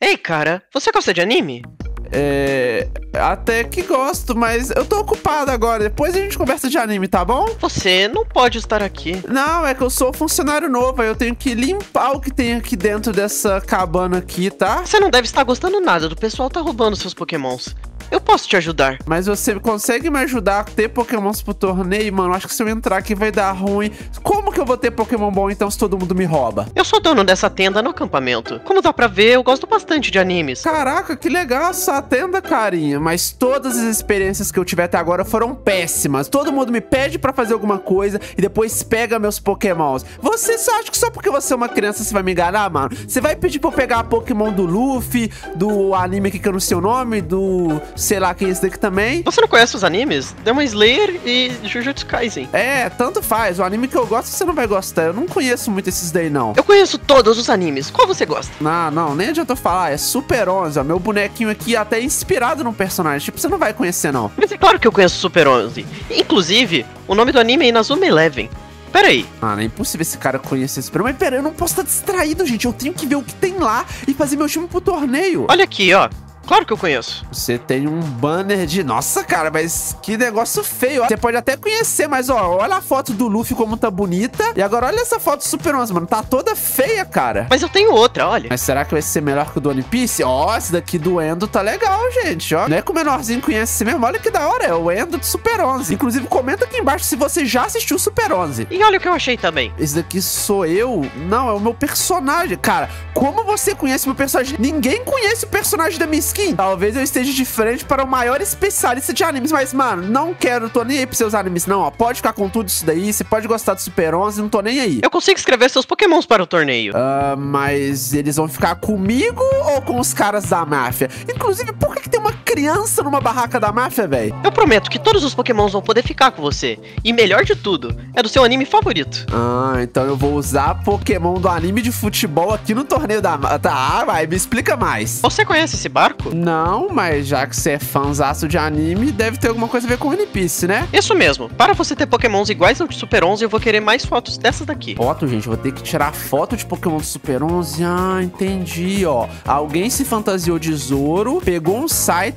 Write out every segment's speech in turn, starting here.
Ei, cara, você gosta de anime? É. Até que gosto, mas eu tô ocupado agora. Depois a gente conversa de anime, tá bom? Você não pode estar aqui. Não, é que eu sou funcionário novo, aí eu tenho que limpar o que tem aqui dentro dessa cabana aqui, tá? Você não deve estar gostando nada do pessoal tá roubando seus pokémons. Eu posso te ajudar. Mas você consegue me ajudar a ter pokémons pro torneio, mano? Acho que se eu entrar aqui vai dar ruim. Como que eu vou ter pokémon bom então se todo mundo me rouba? Eu sou dono dessa tenda no acampamento. Como dá pra ver, eu gosto bastante de animes. Caraca, que legal essa tenda, carinha. Mas todas as experiências que eu tive até agora foram péssimas. Todo mundo me pede pra fazer alguma coisa e depois pega meus pokémons. Você só acha que só porque você é uma criança você vai me enganar, mano? Você vai pedir pra eu pegar pokémon do Luffy, do anime aqui que eu não sei o nome, do sei lá quem é esse daqui também. Você não conhece os animes? Demon Slayer e Jujutsu Kaisen. É, tanto faz. O anime que eu gosto você não vai gostar. Eu não conheço muito esses daí, não. Eu conheço todos os animes. Qual você gosta? Não, não, nem adianta eu falar. É Super 11, ó. Meu bonequinho aqui é até inspirado num personagem. Tipo, você não vai conhecer, não. Mas é claro que eu conheço Super 11. Inclusive, o nome do anime é Inazuma Eleven. Pera aí. Ah, não é impossível esse cara conhecer esse Mas pera, eu não posso estar distraído, gente. Eu tenho que ver o que tem lá e fazer meu time pro torneio. Olha aqui, ó. Claro que eu conheço. Você tem um banner de. Nossa, cara, mas que negócio feio. Você pode até conhecer, mas ó, olha a foto do Luffy como tá bonita. E agora olha essa foto do Super 11, mano. Tá toda feia, cara. Mas eu tenho outra, olha. Mas será que vai ser melhor que o do One Piece? Ó, esse daqui do Endo tá legal, gente. Ó, não é que o menorzinho conhece mesmo. Olha que da hora. É o Endo do Super 11. Inclusive, comenta aqui embaixo se você já assistiu o Super 11. E olha o que eu achei também. Esse daqui sou eu? Não, é o meu personagem. Cara, como você conhece meu personagem? Ninguém conhece o personagem da minha skin. Talvez eu esteja de frente para o maior especialista de animes. Mas, mano, não quero, tô nem aí pros seus animes, não, ó. Pode ficar com tudo isso daí. Você pode gostar do Super 11, não tô nem aí. Eu consigo escrever seus pokémons para o torneio. Ah, mas eles vão ficar comigo ou com os caras da máfia? Inclusive, por que, que tem uma criança numa barraca da máfia, velho? Eu prometo que todos os pokémons vão poder ficar com você. E melhor de tudo, é do seu anime favorito. Ah, então eu vou usar Pokémon do anime de futebol aqui no torneio da... Tá, vai, me explica mais. Você conhece esse barco? Não, mas já que você é fãzaço de anime, deve ter alguma coisa a ver com One Piece, né? Isso mesmo. Para você ter pokémons iguais ao de Super 11, eu vou querer mais fotos dessas daqui. Foto, gente, vou ter que tirar foto de Pokémon do Super 11. Ah, entendi, ó. Alguém se fantasiou de Zoro, pegou um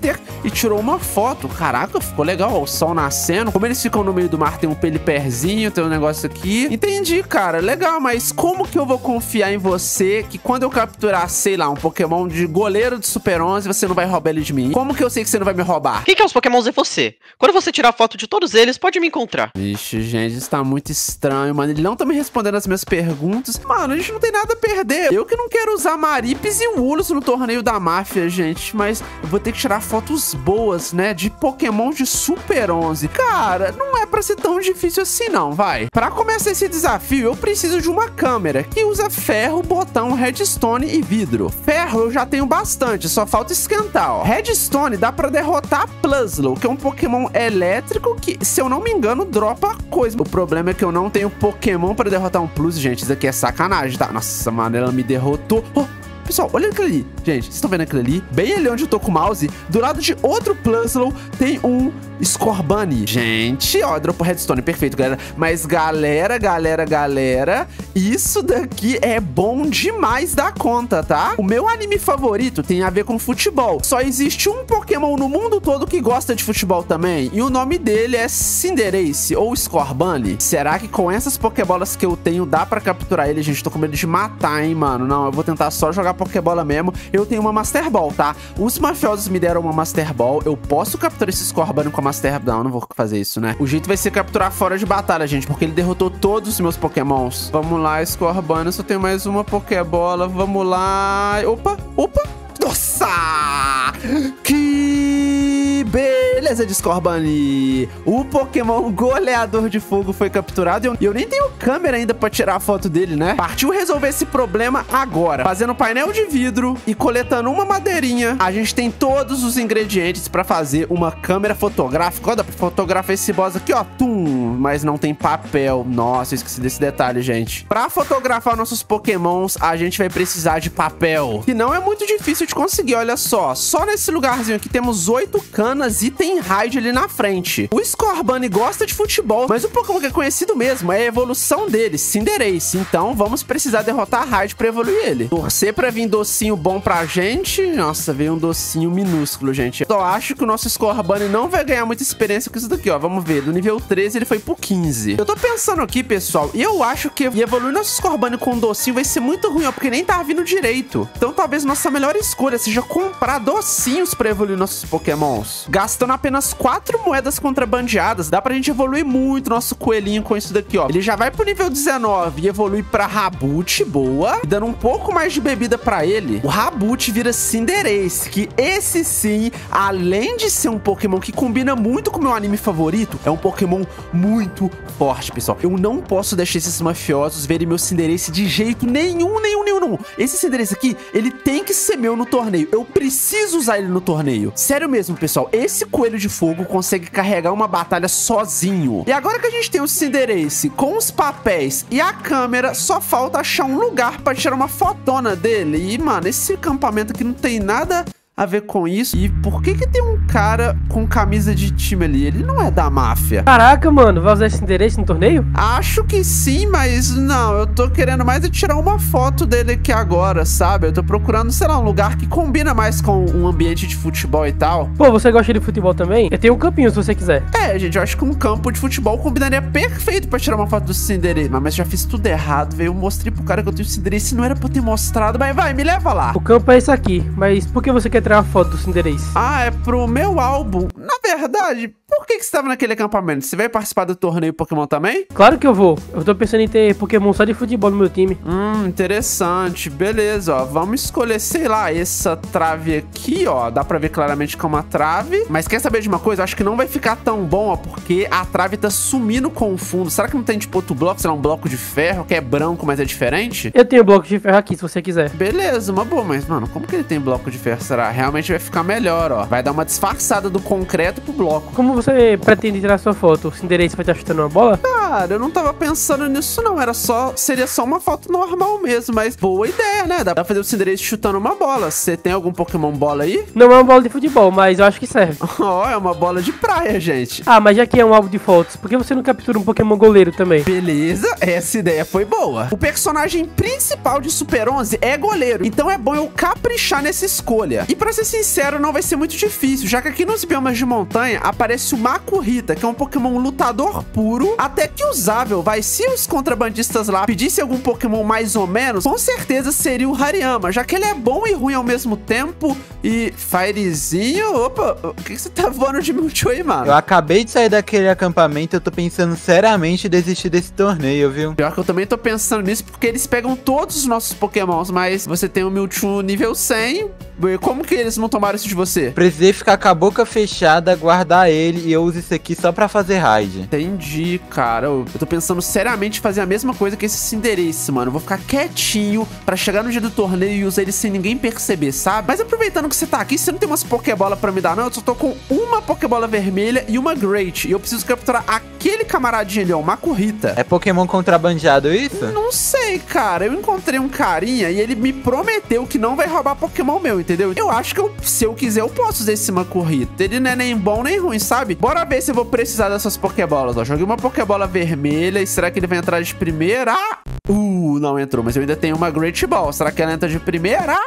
Scyther e tirou uma foto. Caraca, ficou legal, o sol nascendo. Como eles ficam no meio do mar, tem um peliperzinho, tem um negócio aqui. Entendi, cara, legal, mas como que eu vou confiar em você que quando eu capturar, sei lá, um Pokémon de goleiro de Super 11, você não vai roubar ele de mim? Como que eu sei que você não vai me roubar? Quem que é os pokémons é você. Quando você tirar foto de todos eles, pode me encontrar. Vixe, gente, isso tá muito estranho, mano. Ele não tá me respondendo as minhas perguntas. Mano, a gente não tem nada a perder. Eu que não quero usar Maripes e Ulos no torneio da máfia, gente. Mas eu vou ter que tirar fotos boas, né? De Pokémon de Super 11. Cara, não é pra ser tão difícil assim, não, vai. Pra começar esse desafio, eu preciso de uma câmera que usa ferro, botão, redstone e vidro. Ferro eu já tenho bastante, só falta esquentar, ó. Redstone dá pra derrotar Pluslow, que é um Pokémon elétrico que, se eu não me engano, dropa coisa. O problema é que eu não tenho Pokémon pra derrotar um Plus, gente. Isso aqui é sacanagem, tá? Nossa, mano, ela me derrotou. Oh, Pessoal, olha aquilo ali. Gente, vocês estão vendo aquilo ali? Bem ali onde eu tô com o mouse, do lado de outro Pluslow tem um Scorbunny. Gente, ó, dropou redstone, perfeito, galera. Mas galera, galera, galera, isso daqui é bom demais da conta, tá? O meu anime favorito tem a ver com futebol. Só existe um Pokémon no mundo todo que gosta de futebol também, e o nome dele é Cinderace ou Scorbunny. Será que com essas Pokébolas que eu tenho dá pra capturar ele? Gente, tô com medo de matar, hein, mano. Não, eu vou tentar só jogar Pokébola mesmo. Eu tenho uma Master Ball, tá? Os mafiosos me deram uma Master Ball. Eu posso capturar esse Scorbunny com a Master Ball? Não, não vou fazer isso, né? O jeito vai ser capturar fora de batalha, gente, porque ele derrotou todos os meus Pokémons. Vamos lá, Scorbunny. Só tenho mais uma Pokébola. Vamos lá. Opa, opa. Nossa! Que beleza de Scorbunny! O Pokémon goleador de fogo foi capturado e eu nem tenho câmera ainda pra tirar a foto dele, né? Partiu resolver esse problema agora. Fazendo painel de vidro e coletando uma madeirinha, a gente tem todos os ingredientes pra fazer uma câmera fotográfica. Ó, dá pra fotografar esse boss aqui, ó. Tum! Mas não tem papel. Nossa, esqueci desse detalhe, gente. Pra fotografar nossos pokémons, a gente vai precisar de papel. Que não é muito difícil de conseguir, olha só. Só nesse lugarzinho aqui temos oito canas e tem raid ali na frente. O Scorbunny gosta de futebol, mas o Pokémon que é conhecido mesmo é a evolução dele, Cinderace. Então vamos precisar derrotar a raid pra evoluir ele. Torcer pra vir docinho bom pra gente. Nossa, veio um docinho minúsculo, gente. Eu acho que o nosso Scorbunny não vai ganhar muita experiência com isso daqui, ó. Vamos ver. Do nível 13 ele foi pro 15. Eu tô pensando aqui, pessoal, e eu acho que evoluir nosso Scorbunny com docinho vai ser muito ruim, ó, porque nem tá vindo direito. Então talvez nossa melhor escolha seja comprar docinhos pra evoluir nossos pokémons. Gastando apenas 4 moedas contrabandeadas, dá pra gente evoluir muito nosso coelhinho com isso daqui, ó. Ele já vai pro nível 19 e evolui pra Rabut, boa. E dando um pouco mais de bebida pra ele, o Rabut vira Cinderace, que esse sim, além de ser um Pokémon que combina muito com o meu anime favorito, é um Pokémon muito forte, pessoal. Eu não posso deixar esses mafiosos verem meu Cinderace de jeito nenhum, nenhum, nenhum, nenhum. Esse Cinderace aqui, ele tem que ser meu no torneio. Eu preciso usar ele no torneio. Sério mesmo, pessoal. Esse Coelho de Fogo consegue carregar uma batalha sozinho. E agora que a gente tem o Cinderace com os papéis e a câmera, só falta achar um lugar pra tirar uma fotona dele. E, mano, esse acampamento aqui não tem nada a ver com isso. E por que que tem um cara com camisa de time ali? Ele não é da máfia. Caraca, mano, vai usar esse endereço no torneio? Acho que sim, mas não, eu tô querendo mais é tirar uma foto dele aqui agora, sabe? Eu tô procurando, sei lá, um lugar que combina mais com um ambiente de futebol e tal. Pô, você gosta de futebol também? Eu tenho um campinho se você quiser. É, gente, eu acho que um campo de futebol combinaria perfeito pra tirar uma foto do Cinderella. Mas já fiz tudo errado, veio. Eu mostrei pro cara que eu tenho Cinderella. Se não era pra eu ter mostrado, mas vai, me leva lá. O campo é esse aqui, mas por que você quer tirar foto do Cinderace? Ah, é pro meu álbum. Na verdade, por que, que você tava naquele acampamento? Você vai participar do torneio Pokémon também? Claro que eu vou. Eu tô pensando em ter Pokémon só de futebol no meu time. Hum, interessante. Beleza, ó. Vamos escolher, sei lá, essa trave aqui, ó. Dá pra ver claramente que é uma trave. Mas quer saber de uma coisa? Eu acho que não vai ficar tão bom, ó, porque a trave tá sumindo com o fundo. Será que não tem, tipo, outro bloco? Sei lá, um bloco de ferro que é branco, mas é diferente? Eu tenho bloco de ferro aqui, se você quiser. Beleza, uma boa. Mas, mano, como que ele tem bloco de ferro? Será? Realmente vai ficar melhor, ó. Vai dar uma disfarçada do concreto pro bloco. Como você pretende tirar sua foto? O Cinderace vai estar chutando uma bola? Cara, eu não tava pensando nisso, não. Era só. Seria só uma foto normal mesmo, mas boa ideia, né? Dá pra fazer o Cinderace chutando uma bola. Você tem algum Pokémon bola aí? Não é uma bola de futebol, mas eu acho que serve. Ó, oh, é uma bola de praia, gente. Ah, mas já que é um álbum de fotos, por que você não captura um Pokémon goleiro também? Beleza, essa ideia foi boa. O personagem principal de Super 11 é goleiro, então é bom eu caprichar nessa escolha. E pra ser sincero, não vai ser muito difícil, já que aqui nos biomas de montanha aparece o Makurita, que é um Pokémon lutador puro, até que usável, vai. Se os contrabandistas lá pedissem algum Pokémon mais ou menos, com certeza seria o Hariyama, já que ele é bom e ruim ao mesmo tempo. E Firezinho, opa, o que, que você tá voando de Mewtwo aí, mano? Eu acabei de sair daquele acampamento, eu tô pensando seriamente em desistir desse torneio, viu? Pior que eu também tô pensando nisso, porque eles pegam todos os nossos Pokémons, mas você tem o Mewtwo nível 100, como que eles não tomaram isso de você? Precisei ficar com a boca fechada, guardar ele e eu uso isso aqui só pra fazer raid. Entendi, cara. Eu, eu tô pensando seriamente em fazer a mesma coisa que esse Cinderace, mano. Eu vou ficar quietinho pra chegar no dia do torneio e usar ele sem ninguém perceber, sabe? Mas aproveitando que você tá aqui, você não tem umas Pokébola pra me dar, não? Eu só tô com uma Pokébola vermelha e uma Great. E eu preciso capturar aquele camaradinho ali, ó, uma corrida. É Pokémon contrabandeado isso? Não sei, cara. Eu encontrei um carinha e ele me prometeu que não vai roubar Pokémon meu, entendeu? Eu acho que eu, se eu quiser, eu posso usar esse Makurita. Ele não é nem bom nem ruim, sabe? Bora ver se eu vou precisar dessas Pokébolas, ó. Joguei uma Pokébola vermelha e será que ele vai entrar de primeira? Uh, não entrou, mas eu ainda tenho uma Great Ball. Será que ela entra de primeira?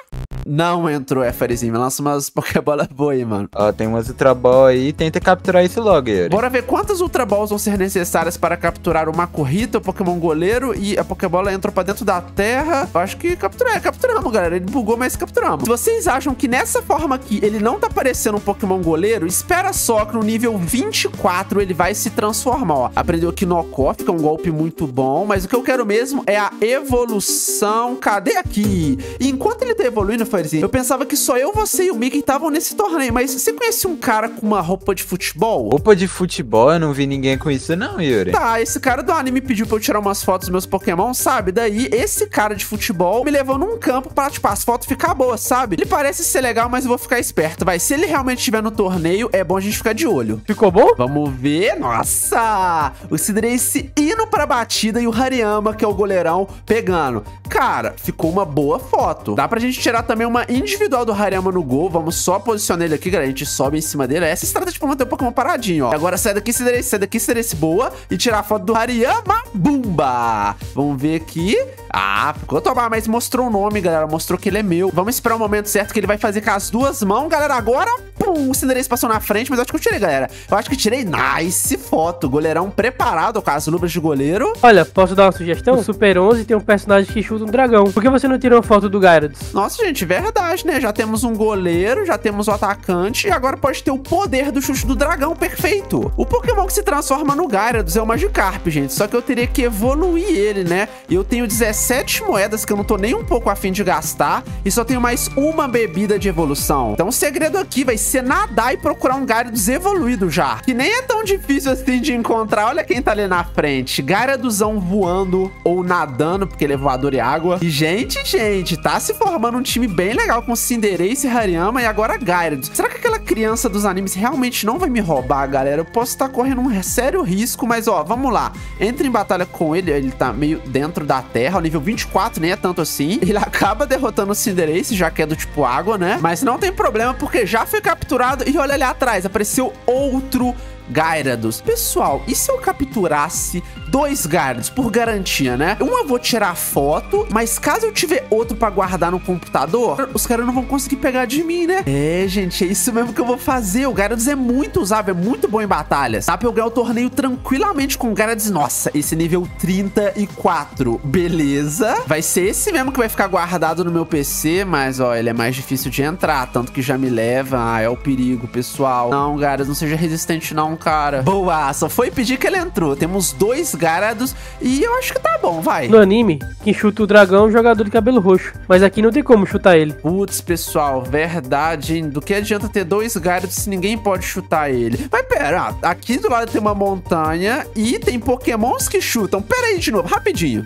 Não entrou, é, Farizinho. Lança umas Pokébola boas aí, mano. Ó, tem umas Ultra Ball aí. Tenta capturar esse logo, Yuri. Bora ver quantas Ultra Balls vão ser necessárias para capturar uma corrida, o Pokémon goleiro. E a Pokébola entrou pra dentro da terra. Eu acho que capturamos. É, capturamos, galera. Ele bugou, mas capturamos. Se vocês acham que nessa forma aqui ele não tá parecendo um Pokémon goleiro, espera só que no nível 24 ele vai se transformar, ó. Aprendeu aqui no que é um golpe muito bom. Mas o que eu quero mesmo é a evolução. Cadê aqui? E enquanto ele tá evoluindo, Eu pensava que só eu, você e o Mickey estavam nesse torneio, mas você conhece um cara com uma roupa de futebol? Roupa de futebol, eu não vi ninguém com isso não, Yuri. Tá, esse cara do anime pediu pra eu tirar umas fotos dos meus Pokémon, sabe? Daí, esse cara de futebol me levou num campo pra, tipo, as fotos ficar boas, sabe? Ele parece ser legal, mas eu vou ficar esperto, vai. Se ele realmente estiver no torneio, é bom a gente ficar de olho. Ficou bom? Vamos ver. Nossa! O Cinderace indo pra batida e o Hariyama, que é o goleirão, pegando. Cara, ficou uma boa foto. Dá pra gente tirar também uma individual do Hariyama no gol. Vamos só posicionar ele aqui, galera. A gente sobe em cima dele. Essa estratégia pra manter o Pokémon paradinho, ó. Agora sai daqui, Cinderace, sai daqui, Cinderace boa. E tirar a foto do Hariyama. Bumba! Vamos ver aqui. Ah, ficou tomar, mas mostrou o nome, galera. Mostrou que ele é meu. Vamos esperar o momento certo que ele vai fazer com as duas mãos, galera. Agora, pum, o Cinderace passou na frente, mas eu acho que eu tirei, galera. Eu acho que tirei. Nice foto. Goleirão preparado com as luvas de goleiro. Olha, posso dar uma sugestão? O Super 11 tem um personagem que chuta um dragão. Por que você não tirou foto do Gyarados? Nossa, gente, verdade, né? Já temos um goleiro, já temos o atacante e agora pode ter o poder do chute do dragão perfeito. O Pokémon que se transforma no Gyarados é o Magikarp, gente. Só que eu teria que evoluir ele, né? E eu tenho 17 moedas que eu não tô nem um pouco afim de gastar e só tenho mais uma bebida de evolução. Então o segredo aqui vai ser nadar e procurar um Gyarados evoluído já. Que nem é tão difícil assim de encontrar. Olha quem tá ali na frente. Gyaradoszão voando ou nadando, porque ele é voador e água. E, gente, gente, tá se formando um time bem legal com Cinderace, Hariyama e agora Gyarados. Será que criança dos animes realmente não vai me roubar, galera? Eu posso estar correndo um sério risco, mas, ó, vamos lá. Entre em batalha com ele, ele tá meio dentro da terra, nível 24, nem é tanto assim. Ele acaba derrotando o Cinderace, já que é do tipo água, né? Mas não tem problema, porque já foi capturado. E olha ali atrás, apareceu outro Gyarados. Pessoal, e se eu capturasse dois Gyarados por garantia, né? Um eu vou tirar foto, mas caso eu tiver outro pra guardar no computador, os caras não vão conseguir pegar de mim, né? É, gente, é isso mesmo que eu vou fazer. O Gyarados é muito usável, é muito bom em batalhas. Dá pra eu ganhar o torneio tranquilamente com o Gyarados. Nossa, esse nível 34. Beleza. Vai ser esse mesmo que vai ficar guardado no meu PC, mas, ó, ele é mais difícil de entrar, tanto que já me leva. Ah, é o perigo, pessoal. Não, Gyarados, não seja resistente não, cara. Boa, só foi pedir que ele entrou. Temos dois Gyarados e eu acho que tá bom, vai. No anime, quem chuta o dragão é o jogador de cabelo roxo. Mas aqui não tem como chutar ele. Putz, pessoal, verdade, hein? Do que adianta ter dois Gyarados se ninguém pode chutar ele? Mas pera, aqui do lado tem uma montanha e tem pokémons que chutam. Pera aí de novo, rapidinho.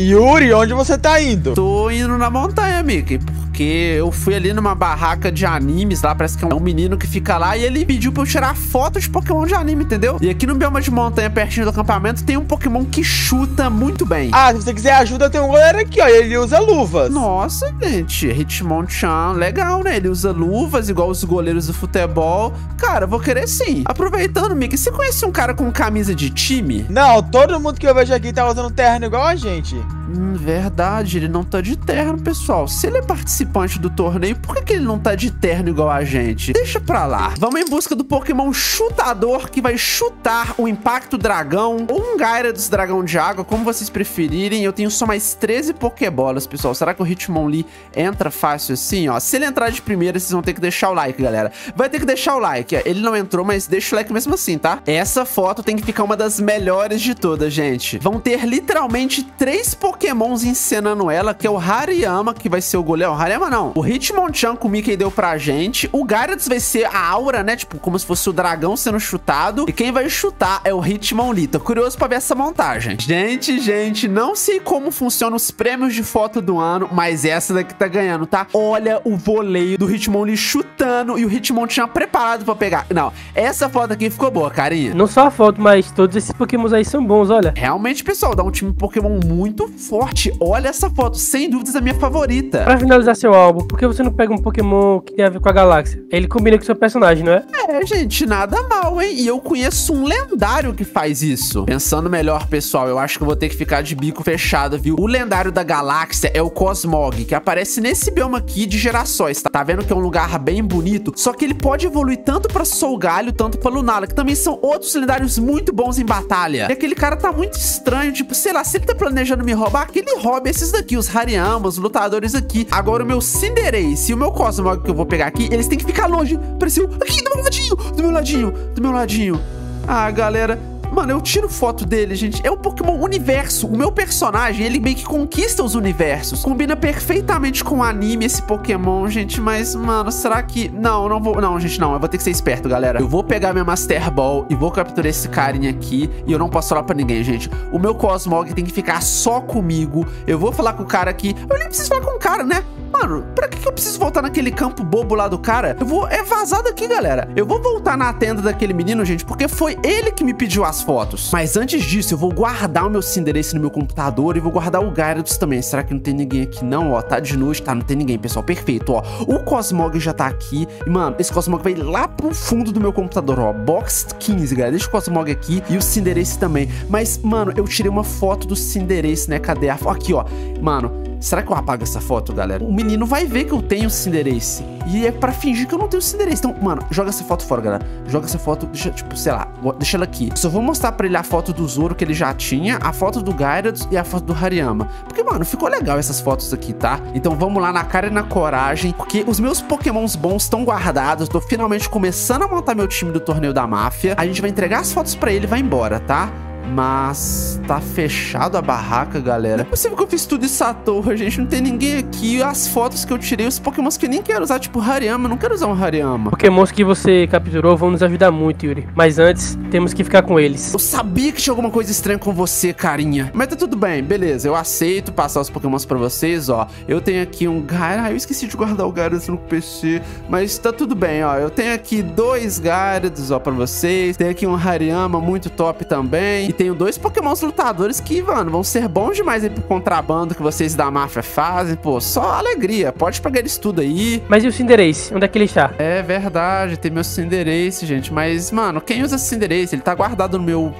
Yuri, onde você tá indo? Tô indo na montanha, Mickey, porque eu fui ali numa barraca de animes lá, parece que é um menino que fica lá e ele pediu pra eu tirar foto de Pokémon de anime, entendeu? E aqui no bioma de montanha, pertinho do acampamento, tem um Pokémon que chuta muito bem. Ah, se você quiser ajuda, tem um goleiro aqui, ó. Ele usa luvas. Nossa, gente, Hitmonchan, legal, né? Ele usa luvas igual os goleiros do futebol. Cara, eu vou querer sim. Aproveitando, Mickey, você conhece um cara com camisa de time? Não, todo mundo que eu vejo aqui tá usando terno igual a gente. Hum, verdade, ele não tá de terno, pessoal. Se ele é participante do torneio, por que, que ele não tá de terno igual a gente? Deixa pra lá. Vamos em busca do Pokémon chutador que vai chutar o Impacto Dragão ou um Gyarados Dragão de Água, como vocês preferirem. Eu tenho só mais 13 Pokébolas, pessoal. Será que o Hitmonlee entra fácil assim, ó? Se ele entrar de primeira, vocês vão ter que deixar o like, galera. Vai ter que deixar o like. Ele não entrou, mas deixa o like mesmo assim, tá? Essa foto tem que ficar uma das melhores de todas, gente. Vão ter literalmente três Pokémons encenando ela, que é o Hariyama, que vai ser o goleiro. Hariyama não. O Hitmonchan que o Mickey deu pra gente. O Gyarados vai ser a aura, né? Tipo, como se fosse o dragão sendo chutado. E quem vai chutar é o Hitmonlee. Tô curioso pra ver essa montagem. Gente, gente, não sei como funcionam os prêmios de foto do ano, mas essa daqui tá ganhando, tá? Olha o voleio do Hitmonlee chutando e o Hitmonchan preparado pra pegar. Não, essa foto aqui ficou boa, carinha. Não só a foto, mas todos esses Pokémons aí são bons, olha. Realmente, pessoal, dá um time Pokémon muito forte. Olha essa foto, sem dúvidas a minha favorita. Pra finalizar seu álbum, por que você não pega um Pokémon que tem a ver com a galáxia? Ele combina com seu personagem, não é? É, gente, nada mal, hein? E eu conheço um lendário que faz isso. Pensando melhor, pessoal, eu acho que eu vou ter que ficar de bico fechado, viu? O lendário da galáxia é o Cosmog, que aparece nesse bioma aqui de gerações, tá? Tá vendo que é um lugar bem bonito? Só que ele pode evoluir tanto pra Solgalho, tanto pra Lunala, que também são outros lendários muito bons em batalha. E aquele cara tá muito estranho, tipo, sei lá, se ele tá planejando me roubar, que ele rouba esses daqui, os Hariyamas, os lutadores aqui. Agora o meu Cinderace e o meu Cosmog que eu vou pegar aqui, eles têm que ficar longe. Apareceu aqui do meu ladinho, do meu ladinho, do meu ladinho. Ah, galera, mano, eu tiro foto dele, gente. É o Pokémon Universo. O meu personagem, ele meio que conquista os universos. Combina perfeitamente com o anime esse Pokémon, gente. Mas, mano, será que... Não, não vou... Não, gente, não. Eu vou ter que ser esperto, galera. Eu vou pegar minha Master Ball e vou capturar esse carinha aqui. E eu não posso falar pra ninguém, gente. O meu Cosmog tem que ficar só comigo. Eu vou falar com o cara aqui. Eu nem preciso falar com o cara, né? Mano, pra que, eu preciso voltar naquele campo bobo lá do cara? Eu vou... É vazado aqui, galera. Eu vou voltar na tenda daquele menino, gente, porque foi ele que me pediu as fotos. Mas antes disso, eu vou guardar o meu Cinderace no meu computador e vou guardar o Gyarados também. Será que não tem ninguém aqui não? Ó, tá de noite, tá? Não tem ninguém, pessoal. Perfeito, ó. O Cosmog já tá aqui. E, mano, esse Cosmog vai lá pro fundo do meu computador, ó. Box 15, galera. Deixa o Cosmog aqui e o Cinderace também. Mas, mano, eu tirei uma foto do Cinderace, né? Cadê a? Aqui, ó. Mano, Será que eu apago essa foto, galera? O menino vai ver que eu tenho Cinderace. E é pra fingir que eu não tenho Cinderace. Então, mano, joga essa foto fora, galera. Joga essa foto, deixa, tipo, sei lá, deixa ela aqui. Só vou mostrar pra ele a foto do Zoro que ele já tinha, a foto do Gyarados e a foto do Hariyama. Porque, mano, ficou legal essas fotos aqui, tá? Então vamos lá na cara e na coragem, porque os meus pokémons bons estão guardados. Tô finalmente começando a montar meu time do Torneio da Máfia. A gente vai entregar as fotos pra ele e vai embora, tá? Mas tá fechado a barraca, galera. Não é possível que eu fiz tudo isso à toa, gente. Não tem ninguém aqui. As fotos que eu tirei, os pokémons que eu nem quero usar, tipo Hariyama. Não quero usar um Hariyama. Pokémons que você capturou vão nos ajudar muito, Yuri. Mas antes, temos que ficar com eles. Eu sabia que tinha alguma coisa estranha com você, carinha. Mas tá tudo bem, beleza. Eu aceito passar os pokémons pra vocês, ó. Eu tenho aqui um Gyarados. Ah, eu esqueci de guardar o Gyarados no PC. Mas tá tudo bem, ó. Eu tenho aqui dois Gyarados, ó, pra vocês. Tem aqui um Hariyama muito top também. E tenho dois pokémons lutadores que, mano, vão ser bons demais aí pro contrabando que vocês da máfia fazem. Pô, só alegria. Pode pegar eles tudo aí. Mas e o Cinderace? Onde é que ele está? É verdade, tem meu Cinderace, gente. Mas, mano, quem usa Cinderace? Ele tá guardado no meu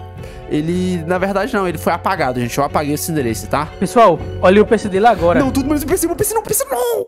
ele, na verdade, não, ele foi apagado, gente. Eu apaguei o Cinderace, tá? Pessoal, olha o PC dele agora. Não, tudo menos o PC, o PC não, PC não!